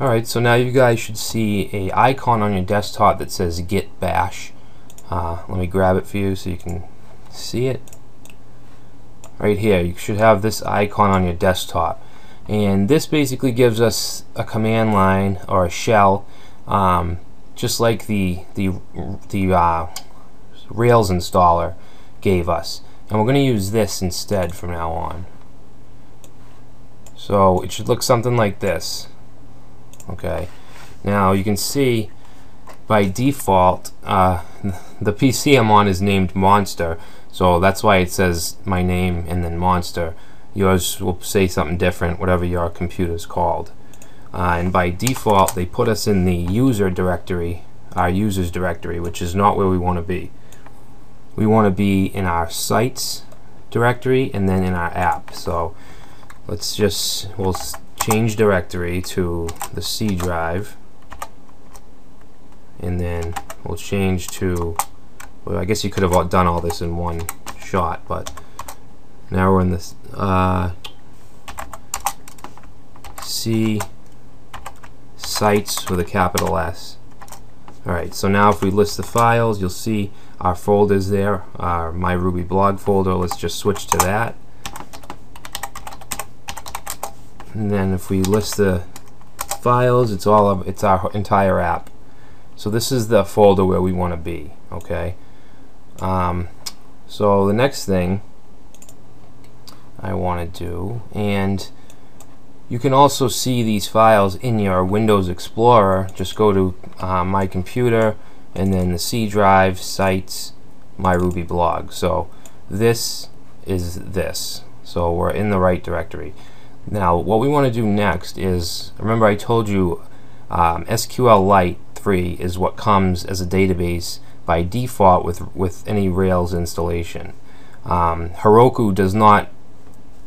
Alright, so now you guys should see a icon on your desktop that says git bash. Uh, let me grab it for you so you can see it. Right here, you should have this icon on your desktop. And this basically gives us a command line or a shell, um, just like the the the uh, Rails installer gave us. And we're going to use this instead from now on. So it should look something like this. Okay. Now you can see by default uh, the PC I'm on is named Monster. So that's why it says my name and then Monster. Yours will say something different whatever your computer is called. Uh, and by default they put us in the user directory our users directory which is not where we want to be. We want to be in our sites directory and then in our app. So let's just we'll change directory to the C drive and then we'll change to well I guess you could have done all this in one shot but now we're in this uh, C sites with a capital S. Alright so now if we list the files you'll see our folders there our my Ruby blog folder. Let's just switch to that and then if we list the files it's all of it's our entire app. So this is the folder where we want to be okay? Um, so the next thing I want to do and you can also see these files in your Windows Explorer. Just go to uh, my computer and then the C drive sites my Ruby blog. So this is this. So we're in the right directory now what we want to do next is, remember I told you um, SQLite 3 is what comes as a database by default with, with any Rails installation. Um, Heroku does not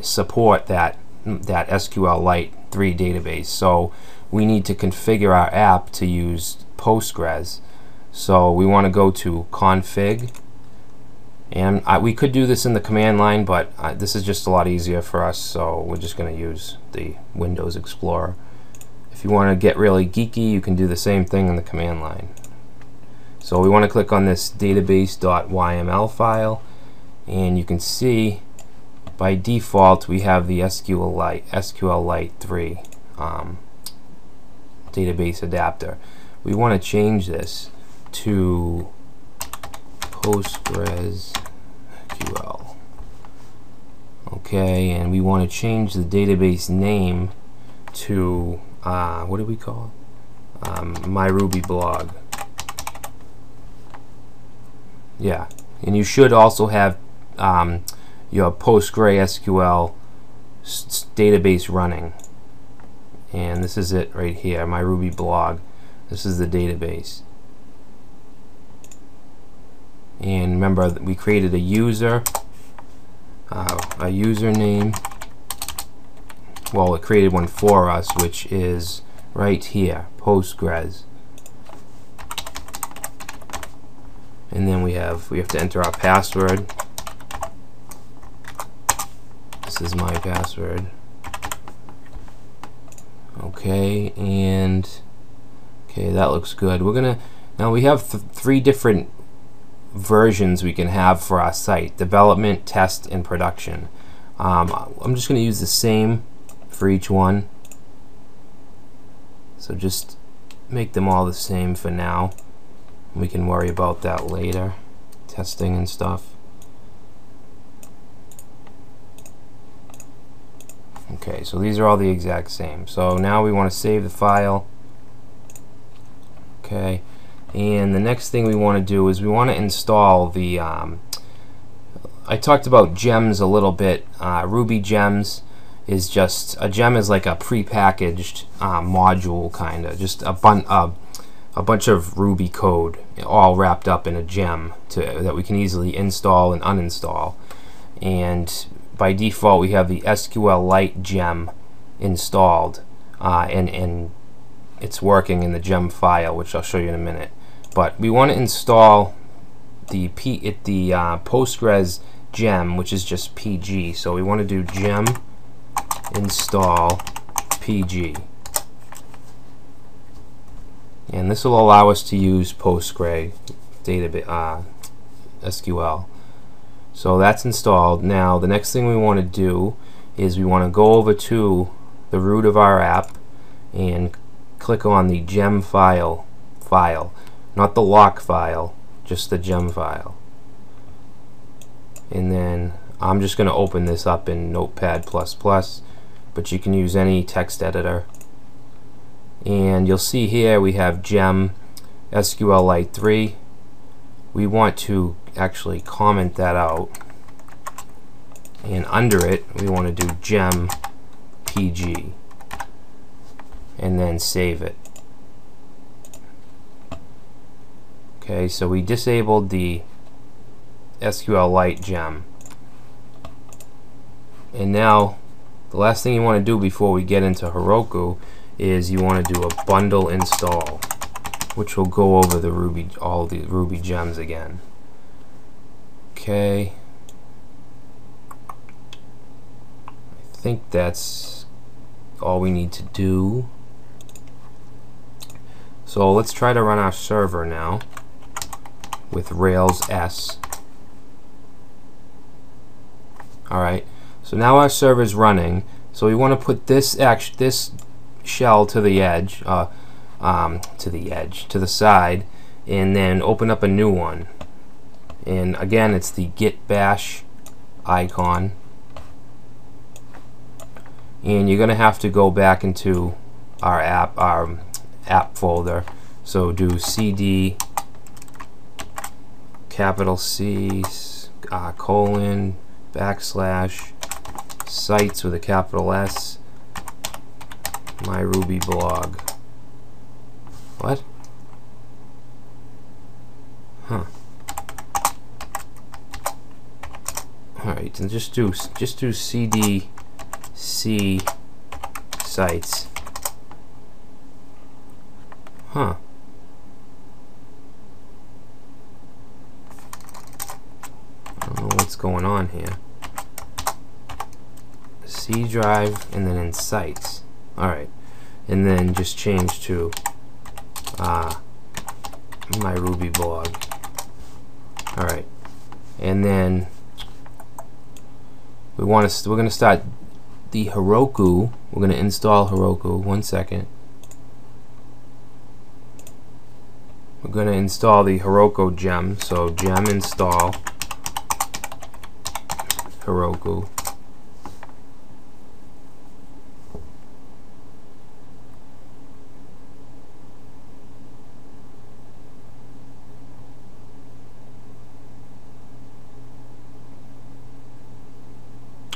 support that, that SQLite 3 database so we need to configure our app to use Postgres. So we want to go to config and I, we could do this in the command line, but this is just a lot easier for us, so we're just going to use the Windows Explorer. If you want to get really geeky, you can do the same thing in the command line. So we want to click on this database.yml file, and you can see by default we have the SQLite, SQLite 3 um, database adapter. We want to change this to Postgres SQL. Okay, and we want to change the database name to, uh, what do we call it? Um, my Ruby blog. Yeah, and you should also have um, your PostgreSQL database running. And this is it right here, my Ruby blog. This is the database and remember we created a user uh, a username. Well it created one for us which is right here Postgres. And then we have we have to enter our password. This is my password. Okay and okay that looks good. We're gonna now we have th three different versions we can have for our site development test and production. Um, I'm just gonna use the same for each one. So just make them all the same for now. We can worry about that later testing and stuff. Okay so these are all the exact same. So now we want to save the file. Okay and the next thing we want to do is we want to install the um, I talked about gems a little bit. Uh, Ruby gems is just a gem is like a pre-packaged uh, module kind of just a bun uh, a bunch of Ruby code all wrapped up in a gem to, that we can easily install and uninstall. And by default we have the SQLite gem installed uh, and, and it's working in the gem file which I'll show you in a minute but we want to install the P it the uh, Postgres gem which is just PG so we want to do gem install PG and this will allow us to use Postgre database uh, SQL. So that's installed. Now the next thing we want to do is we want to go over to the root of our app and click on the gem file file not the lock file just the gem file. And then I'm just going to open this up in notepad++ but you can use any text editor. And you'll see here we have gem SQLite 3 we want to actually comment that out. And under it we want to do gem PG and then save it okay so we disabled the SQLite gem. And now the last thing you want to do before we get into Heroku is you want to do a bundle install which will go over the Ruby all the Ruby gems again. Okay. I think that's all we need to do. So let's try to run our server now with Rails S alright so now our server is running so we want to put this this shell to the edge uh, um, to the edge, to the side, and then open up a new one. And again, it's the git bash icon. And you're going to have to go back into our app, our app folder. So do cd capital C uh, colon backslash sites with a capital S my Ruby blog. What? Huh. Alright, and just do just do cd c sites. Huh. I don't know what's going on here. C drive and then in sites. Alright. And then just change to uh, my Ruby blog. Alright. And then we want to we're going to start the Heroku. We're going to install Heroku. One second. We're going to install the Heroku gem. So gem install Heroku.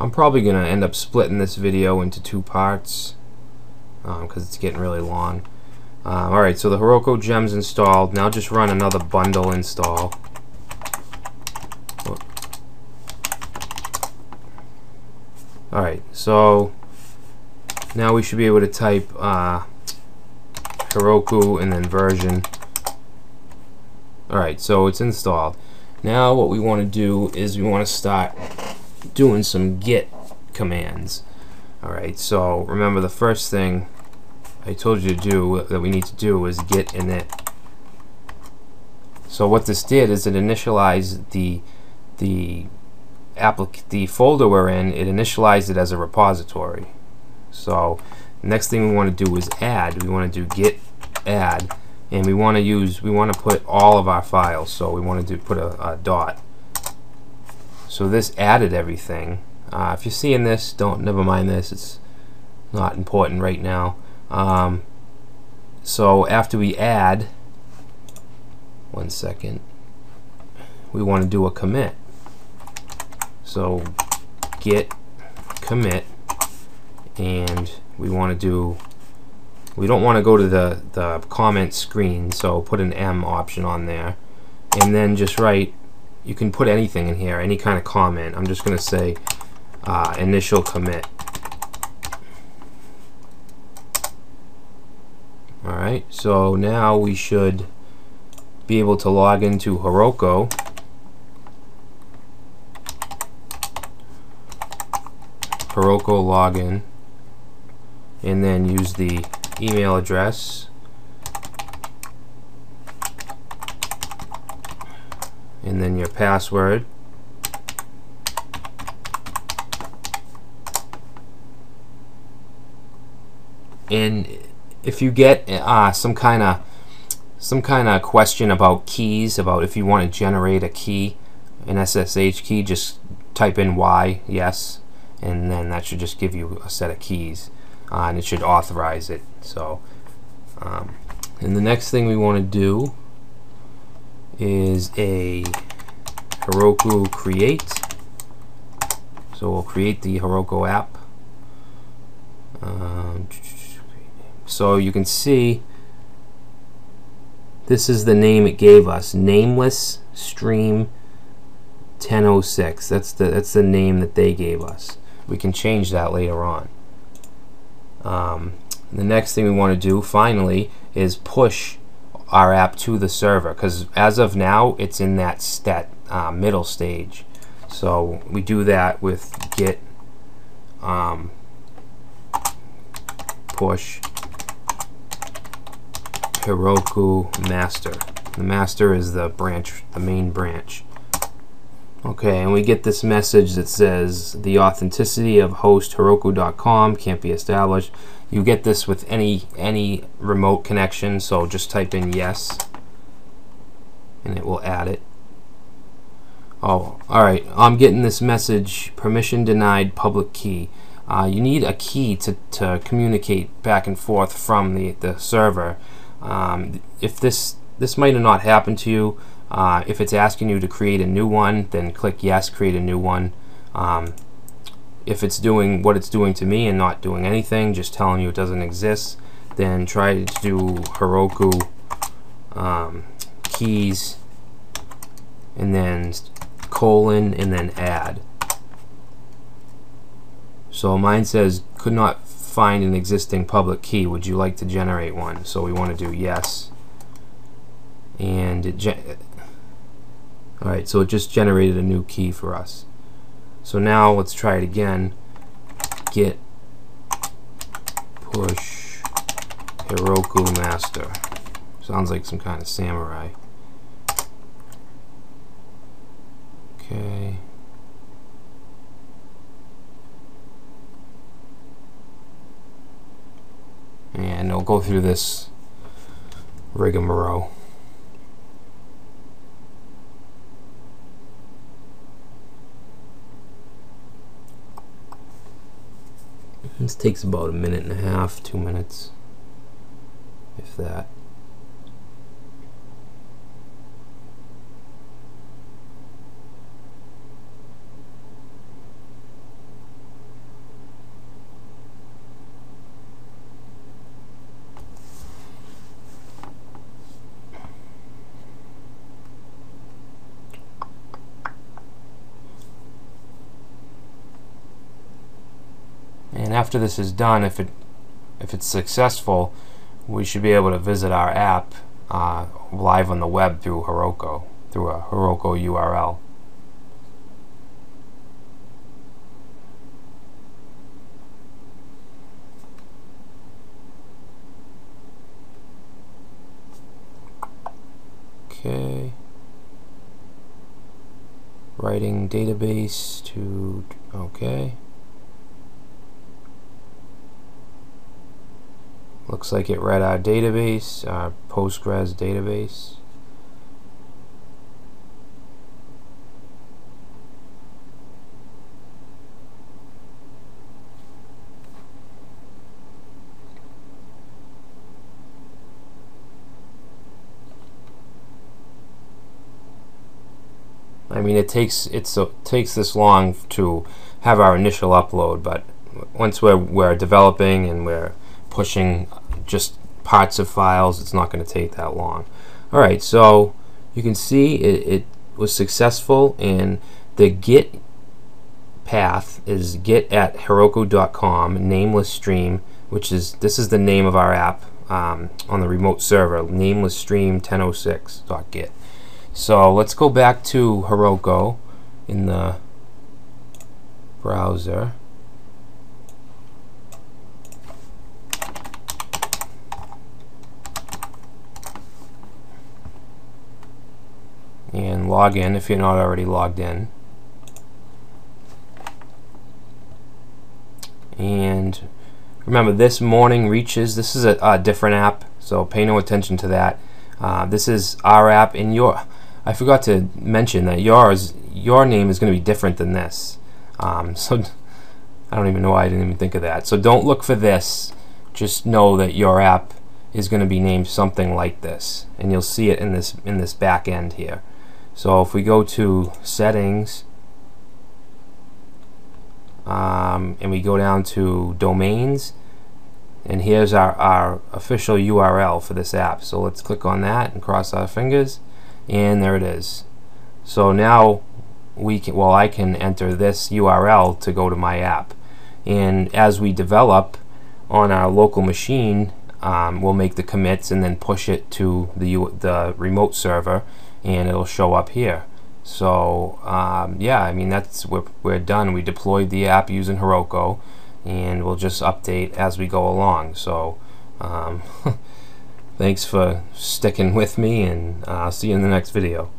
I'm probably going to end up splitting this video into two parts because um, it's getting really long. Um, Alright, so the Heroku gems installed. Now just run another bundle install. Alright, so now we should be able to type uh, Heroku and then version. Alright, so it's installed. Now what we want to do is we want to start doing some git commands. Alright, so remember the first thing I told you to do that we need to do is git init. So what this did is it initialized the the the folder we're in, it initialized it as a repository. So next thing we want to do is add. We want to do git add and we want to use we want to put all of our files. So we want to do put a, a dot so this added everything. Uh, if you're seeing this, don't never mind this. It's not important right now. Um, so after we add, one second, we want to do a commit. So git commit, and we want to do. We don't want to go to the the comment screen, so put an M option on there, and then just write you can put anything in here, any kind of comment. I'm just going to say uh, initial commit. Alright, so now we should be able to log into Heroku. Heroku login and then use the email address. And then your password. And if you get uh, some kind of some kind of question about keys about if you want to generate a key an SSH key just type in Y yes and then that should just give you a set of keys uh, and it should authorize it so um, and the next thing we want to do is a Heroku create. So we'll create the Heroku app. Um, so you can see this is the name it gave us nameless stream 1006 that's the that's the name that they gave us we can change that later on um, the next thing we want to do finally is push our app to the server because as of now it's in that stat uh, middle stage so we do that with git um, push Heroku master. The master is the branch, the main branch. Okay, and we get this message that says the authenticity of host Heroku.com can't be established. You get this with any any remote connection, so just type in yes, and it will add it. Oh, all right. I'm getting this message: permission denied, public key. Uh, you need a key to, to communicate back and forth from the, the server. Um, if this this might have not happened to you, uh, if it's asking you to create a new one, then click yes, create a new one. Um, if it's doing what it's doing to me and not doing anything, just telling you it doesn't exist, then try to do Heroku um, keys and then colon and then add. So mine says could not find an existing public key. Would you like to generate one? So we want to do yes. And it Alright, so it just generated a new key for us. So now let's try it again. Git push Heroku master. Sounds like some kind of samurai. Okay. and it'll go through this rigmarole. This takes about a minute and a half, two minutes, if that. and after this is done if it if it's successful we should be able to visit our app uh, live on the web through Heroku through a Heroku URL okay. Writing database to okay Looks like it read our database, our Postgres database. I mean, it takes it uh, takes this long to have our initial upload, but once we're we're developing and we're pushing just parts of files, it's not going to take that long. Alright, so you can see it, it was successful and the git path is git at heroku.com nameless stream which is this is the name of our app um, on the remote server nameless stream 1006.git so let's go back to Heroku in the browser um, log in if you're not already logged in. And remember this morning reaches this is a, a different app so pay no attention to that. Uh, this is our app in your I forgot to mention that yours your name is going to be different than this. Um, so I don't even know why I didn't even think of that. So don't look for this. Just know that your app is going to be named something like this and you'll see it in this in this back end here so if we go to settings um, and we go down to domains and here's our, our official URL for this app. So let's click on that and cross our fingers and there it is. So now we can well I can enter this URL to go to my app. And as we develop on our local machine um, we'll make the commits and then push it to the, the remote server and it'll show up here. So um, yeah I mean that's we're, we're done. We deployed the app using Heroku and we'll just update as we go along. So um, thanks for sticking with me and I'll uh, see you in the next video